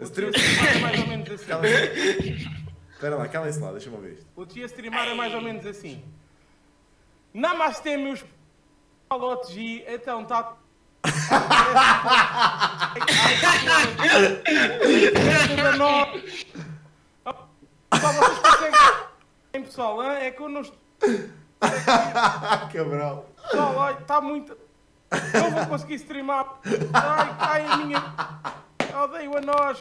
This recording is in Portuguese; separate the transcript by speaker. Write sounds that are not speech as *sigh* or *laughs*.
Speaker 1: O
Speaker 2: Stream-
Speaker 1: dia streamar é mais ou menos *laughs* assim.
Speaker 2: Espera lá, calem-se lá, deixa-me ouvir isto.
Speaker 1: O dia streamar é mais ou menos assim. Namastê, meus palotes e então tá. Só vocês conseguem, pessoal, é que eu não estou. *laughs*
Speaker 2: Cabral.
Speaker 1: Pessoal, está muito. Não vou conseguir streamar. Ai, cai a minha. Odeio a nós.